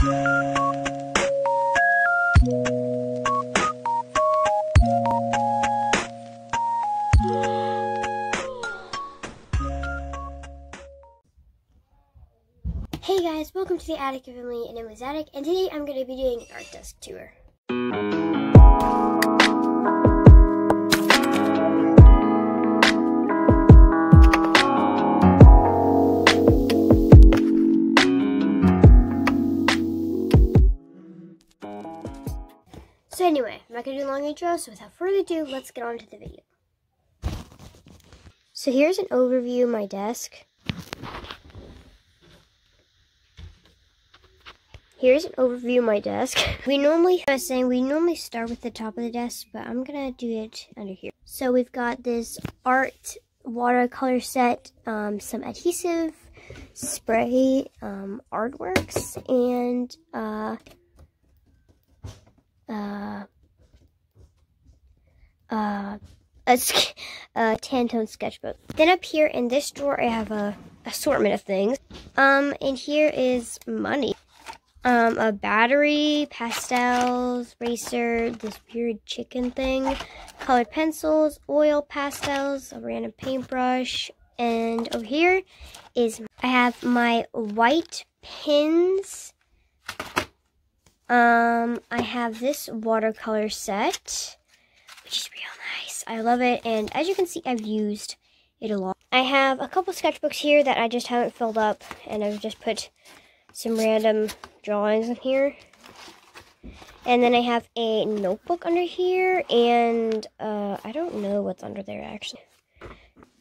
Hey guys, welcome to the Attic of Emily and Emily's Attic, and today I'm going to be doing an art desk tour. Anyway, I'm not going to do a long intro, so without further ado, let's get on to the video. So here's an overview of my desk. Here's an overview of my desk. We normally, I was saying, we normally start with the top of the desk, but I'm gonna do it under here. So we've got this art watercolor set, um, some adhesive, spray, um, artworks, and, uh, uh, uh, a, a Tantone sketchbook. Then up here in this drawer, I have a assortment of things. Um, and here is money um, a battery, pastels, eraser, this weird chicken thing, colored pencils, oil pastels, a random paintbrush, and over here is I have my white pins. Um, I have this watercolor set, which is real nice. I love it, and as you can see, I've used it a lot. I have a couple sketchbooks here that I just haven't filled up, and I've just put some random drawings in here. And then I have a notebook under here, and uh, I don't know what's under there actually.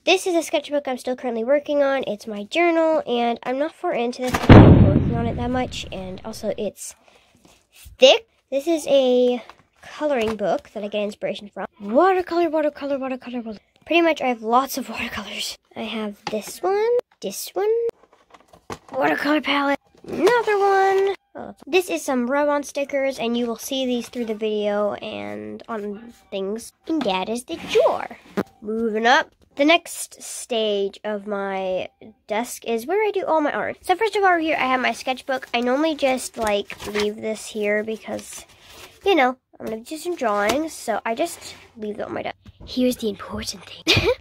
This is a sketchbook I'm still currently working on. It's my journal, and I'm not far into this I'm working on it that much, and also it's thick. This is a coloring book that I get inspiration from. Watercolor, watercolor, watercolor, watercolor. Pretty much I have lots of watercolors. I have this one, this one, watercolor palette, another one. Oh, this is some rub-on stickers, and you will see these through the video and on things. And that is the drawer. Moving up. The next stage of my desk is where I do all my art. So first of all, here I have my sketchbook. I normally just, like, leave this here because, you know, I'm to do some drawings. So I just leave it on my desk. Here's the important thing.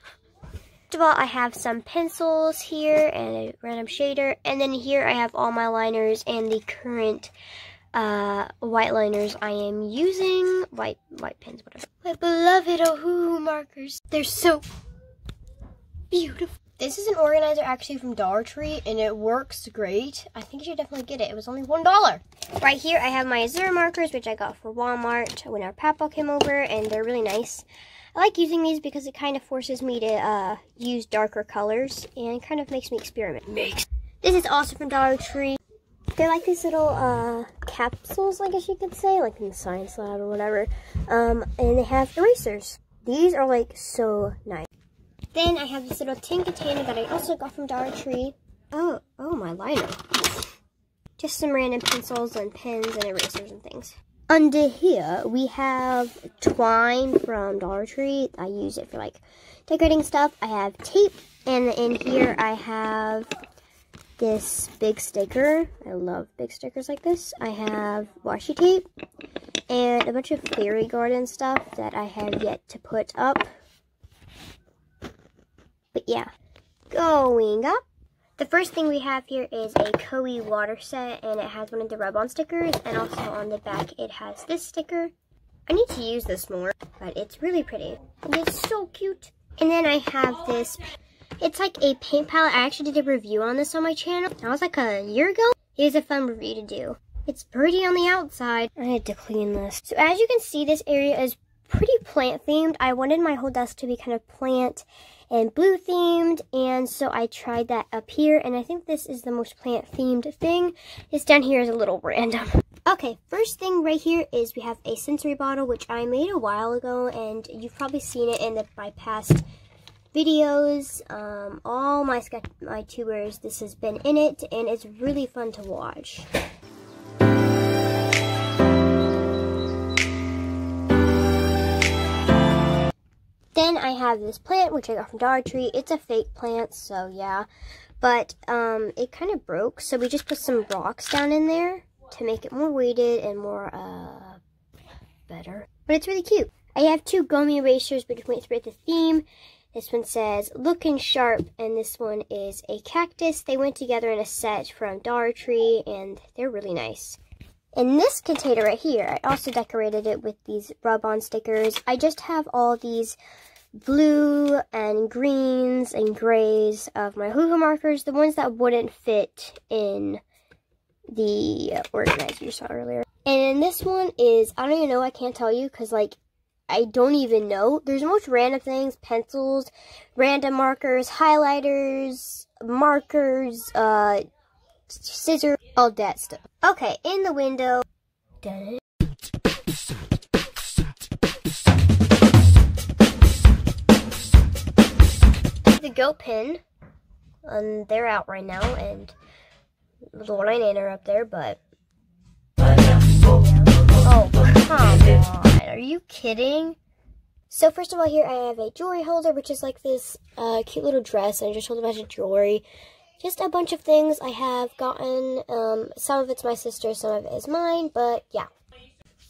First of all, I have some pencils here and a random shader. And then here I have all my liners and the current uh, white liners I am using. White white pens, whatever. My beloved Ohuhu markers. They're so beautiful. This is an organizer actually from Dollar Tree, and it works great. I think you should definitely get it. It was only $1. Right here, I have my Azura markers, which I got for Walmart when our Papa came over, and they're really nice. I like using these because it kind of forces me to uh, use darker colors and kind of makes me experiment. Makes. This is also from Dollar Tree. They're like these little uh, capsules, I guess you could say, like in the science lab or whatever. Um, and they have erasers. These are like so nice. Then I have this little tin container that I also got from Dollar Tree. Oh, oh, my liner. Just some random pencils and pens and erasers and things. Under here, we have twine from Dollar Tree. I use it for like decorating stuff. I have tape, and in here I have this big sticker. I love big stickers like this. I have washi tape and a bunch of fairy garden stuff that I have yet to put up. But yeah, going up. The first thing we have here is a Koi water set, and it has one of the rub-on stickers, and also on the back it has this sticker. I need to use this more, but it's really pretty, and it's so cute. And then I have this, it's like a paint palette. I actually did a review on this on my channel. That was like a year ago. It was a fun review to do. It's pretty on the outside. I had to clean this. So as you can see, this area is pretty plant themed. I wanted my whole desk to be kind of plant and blue themed and so I tried that up here and I think this is the most plant themed thing. This down here is a little random. Okay, first thing right here is we have a sensory bottle which I made a while ago and you've probably seen it in the, my past videos. Um, all my my tubers, this has been in it and it's really fun to watch. Then I have this plant, which I got from Dollar Tree. It's a fake plant, so yeah. But um, it kind of broke, so we just put some rocks down in there. to make it more weighted and more, uh, better. But it's really cute. I have two gummy erasers, but to inspire the theme. This one says looking sharp, and this one is a cactus. They went together in a set from Dollar Tree, and they're really nice. In this container right here, I also decorated it with these rub-on stickers. I just have all these blue and greens and grays of my Ohuhu markers, the ones that wouldn't fit in the organizer you saw earlier. And this one is, I don't even know, I can't tell you, because, like, I don't even know. There's most random things, pencils, random markers, highlighters, markers, uh, scissors, all that stuff. Okay, in the window. The goat pin, and they're out right now, and Laura and are up there, but Oh, come on. Are you kidding? So first of all, here I have a jewelry holder, which is like this uh, cute little dress. And I just hold a bunch of jewelry. Just a bunch of things I have gotten. Um, some of it's my sister, some of it is mine. But yeah.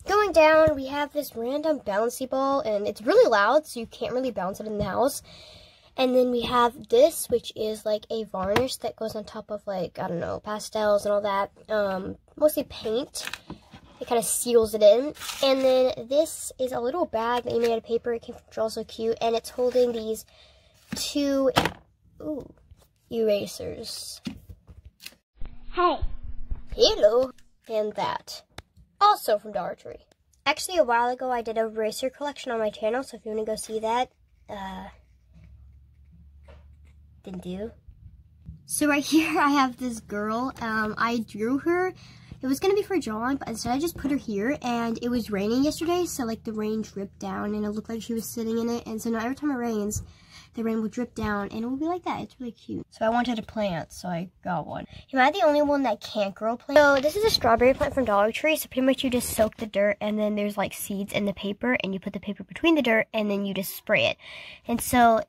Going down, we have this random bouncy ball. And it's really loud, so you can't really bounce it in the house. And then we have this, which is like a varnish that goes on top of like, I don't know, pastels and all that. Um, mostly paint. It kind of seals it in. And then this is a little bag that you made out of paper. It came from Also Cute. And it's holding these two ooh, erasers. Hey. Hello. And that. Also from Dollar Tree. Actually, a while ago, I did a eraser collection on my channel. So if you want to go see that, uh, then do. So right here, I have this girl. Um, I drew her it was going to be for drawing, but instead I just put her here, and it was raining yesterday, so like the rain dripped down, and it looked like she was sitting in it, and so now every time it rains, the rain will drip down, and it will be like that. It's really cute. So I wanted a plant, so I got one. Am I the only one that can't grow plants? So this is a strawberry plant from Dollar Tree, so pretty much you just soak the dirt, and then there's like seeds in the paper, and you put the paper between the dirt, and then you just spray it. And so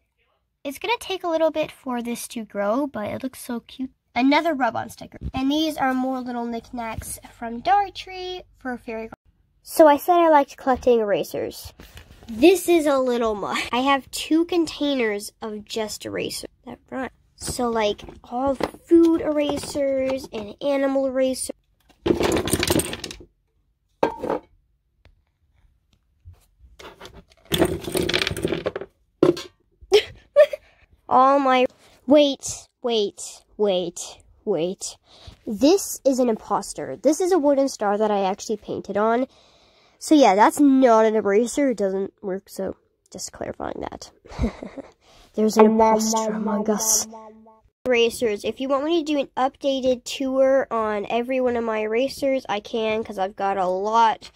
it's going to take a little bit for this to grow, but it looks so cute another rub-on sticker. And these are more little knickknacks from Dollar Tree for Fairy So I said I liked collecting erasers. This is a little much. I have two containers of just erasers that run. So like all food erasers and animal erasers. All my, wait, wait, wait, wait. This is an imposter. This is a wooden star that I actually painted on. So yeah, that's not an eraser. It doesn't work, so just clarifying that. There's an imposter among us. Erasers. If you want me to do an updated tour on every one of my erasers, I can, because I've got a lot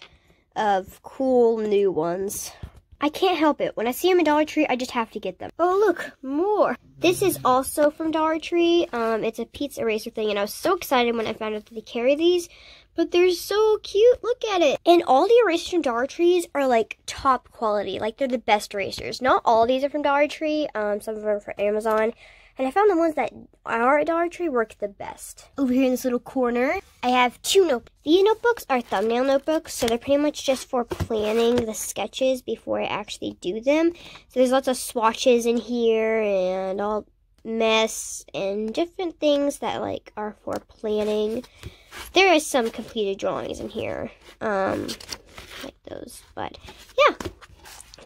of cool new ones. I can't help it. When I see them in Dollar Tree, I just have to get them. Oh, look, more. This is also from Dollar Tree. Um, it's a pizza eraser thing, and I was so excited when I found out that they carry these. But they're so cute. Look at it. And all the erasers from Dollar Trees are like top quality. Like they're the best erasers. Not all these are from Dollar Tree. Um, some of them are from Amazon. And I found the ones that are at Dollar Tree work the best. Over here in this little corner, I have two notebooks. These notebooks are thumbnail notebooks, so they're pretty much just for planning the sketches before I actually do them. So there's lots of swatches in here and all mess and different things that like are for planning. There is some completed drawings in here, um, like those, but yeah,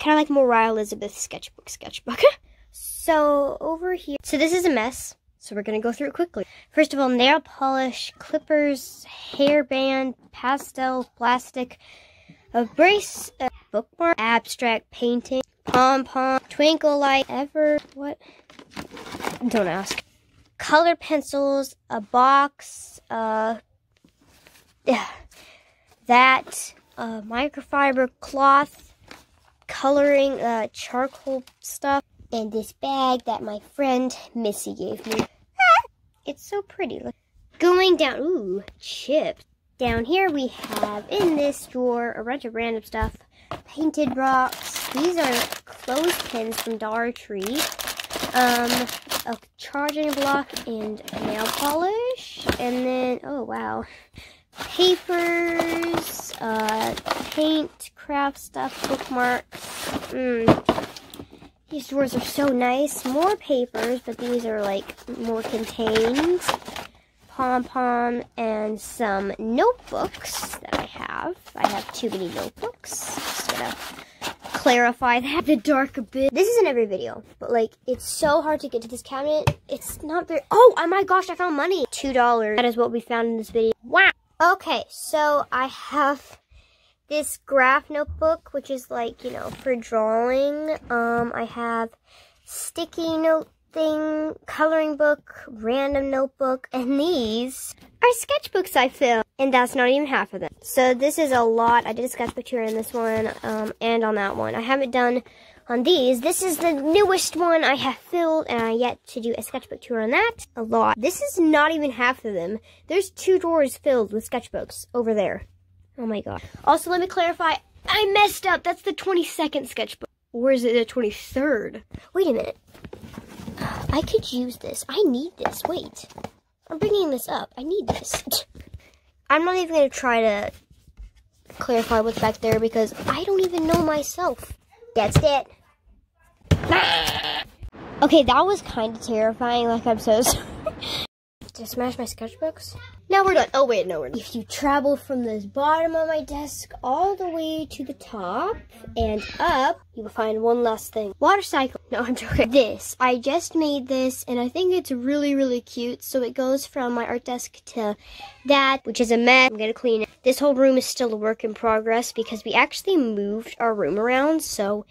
kind of like Moriah Elizabeth sketchbook sketchbook. So over here, so this is a mess. So we're going to go through it quickly. First of all, nail polish, clippers, hairband, pastel, plastic, a brace, a bookmark, abstract painting, pom-pom, twinkle light, ever, what? Don't ask. Color pencils, a box, uh, that, uh, microfiber cloth, coloring, uh, charcoal stuff, and this bag that my friend Missy gave me. It's so pretty. Going down, ooh, chips. Down here we have, in this drawer, a bunch of random stuff. Painted rocks. These are clothespins from Dollar Tree. Um, a charging block and nail polish. And then, oh wow, papers, uh, paint, craft stuff, bookmarks. Mm. These drawers are so nice. More papers, but these are like more contained. Pom pom and some notebooks that I have. I have too many notebooks. Just gonna clarify that the dark bit. This isn't every video, but like it's so hard to get to this cabinet. It's not very. Oh, oh my gosh! I found money. Two dollars. That is what we found in this video. Wow. Okay, so I have this graph notebook, which is like, you know, for drawing. Um, I have sticky note thing, coloring book, random notebook, and these are sketchbooks I filled. And that's not even half of them. So this is a lot. I did a sketchbook tour in this one, um, and on that one. I haven't done on these. This is the newest one I have filled, and I yet to do a sketchbook tour on that. A lot. This is not even half of them. There's two drawers filled with sketchbooks over there. Oh my god. Also, let me clarify. I messed up. That's the 22nd sketchbook. Or is it the 23rd? Wait a minute. I could use this. I need this. Wait. I'm bringing this up. I need this. I'm not even going to try to clarify what's back there because I don't even know myself. That's it. Okay, that was kind of terrifying. Like, I'm so sorry. To smash my sketchbooks. Now we're done. Oh, wait, no, we're done. If you travel from the bottom of my desk all the way to the top and up, you will find one last thing. Water cycle. No, I'm joking. This. I just made this, and I think it's really, really cute. So it goes from my art desk to that, which is a mess. I'm going to clean it. This whole room is still a work in progress because we actually moved our room around, so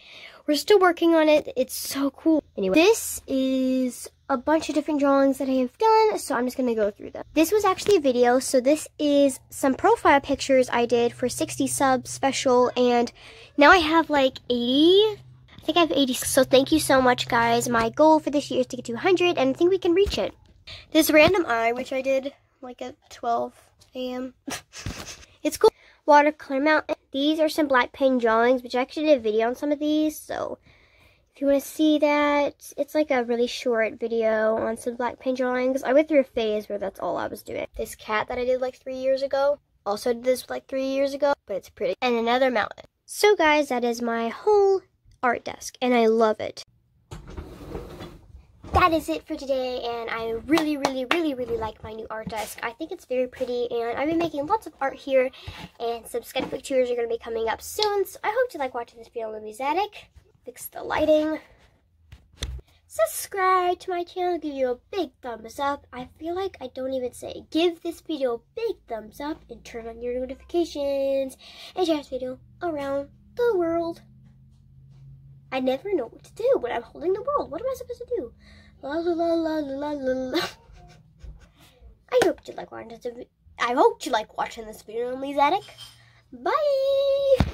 we're still working on it. It's so cool. Anyway, this is a bunch of different drawings that I have done, so I'm just going to go through them. This was actually a video, so this is some profile pictures I did for 60 subs special, and now I have like 80, I think I have 80, so thank you so much guys. My goal for this year is to get to 100, and I think we can reach it. This random eye, which I did like at 12 a.m. it's cool. Watercolor mountain. These are some black pen drawings, which I actually did a video on some of these, so if you want to see that, it's like a really short video on some black paint drawings. I went through a phase where that's all I was doing. This cat that I did like three years ago, also did this like three years ago, but it's pretty. And another mountain. So guys, that is my whole art desk, and I love it. That is it for today, and I really, really, really, really like my new art desk. I think it's very pretty, and I've been making lots of art here, and some sketchbook tours are going to be coming up soon, so I hope you like watching this video on Emily's Attic fix the lighting. Subscribe to my channel, give you a big thumbs up. I feel like I don't even say give this video a big thumbs up and turn on your notifications and share this video around the world. I never know what to do when I'm holding the world. What am I supposed to do? La la la la la la la. I hope you like watching this. I hope you like watching this video on Lee's Attic. Bye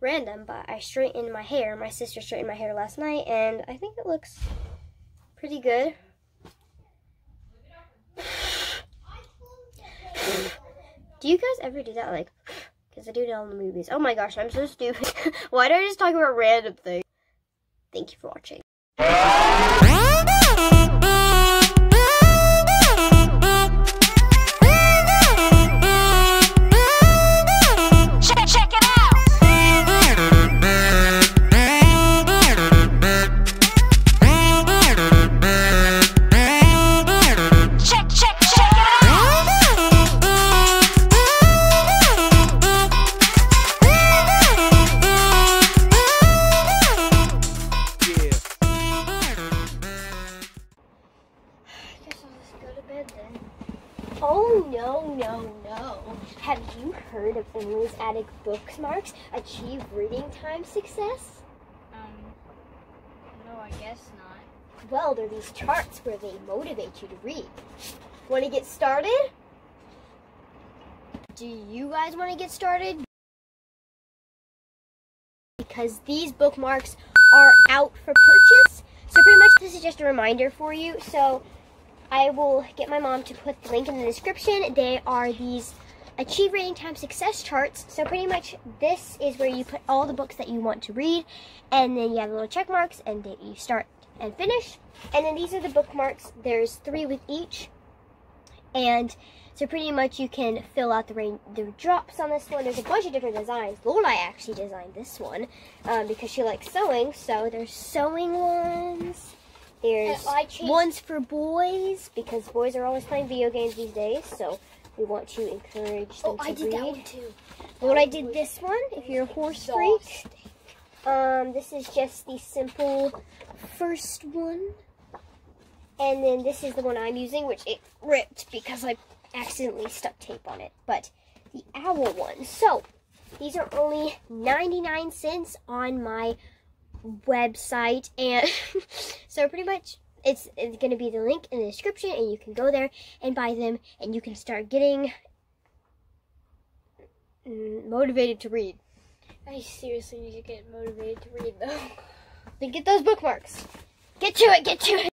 random, but I straightened my hair. My sister straightened my hair last night, and I think it looks pretty good. do you guys ever do that? Like, because I do it all in the movies. Oh my gosh, I'm so stupid. Why do I just talk about random things? Thank you for watching. Oh, no, no, no. Have you heard of Emily's Attic Bookmarks Achieve Reading Time Success? Um, no, I guess not. Well, they're these charts where they motivate you to read. Want to get started? Do you guys want to get started? Because these bookmarks are out for purchase. So pretty much this is just a reminder for you. So I will get my mom to put the link in the description. They are these achieve reading time success charts. So pretty much this is where you put all the books that you want to read and then you have little check marks and you start and finish. And then these are the bookmarks. There's three with each. And so pretty much you can fill out the rain the drops on this one. There's a bunch of different designs. Lorelai actually designed this one um, because she likes sewing. So there's sewing ones. There's And I changed- ones for boys because boys are always playing video games these days. So we want to encourage them Oh, to I did read. that one too. Well, I did this one. If you're a horse freak, um, this is just the simple first one. And then this is the one I'm using, which it ripped because I accidentally stuck tape on it. But the owl one. So, these are only 99 cents on my website. And so pretty much it's, it's going to be the link in the description and you can go there and buy them and you can start getting motivated to read. I seriously need to get motivated to read though. Then get those bookmarks. Get to it, get to it.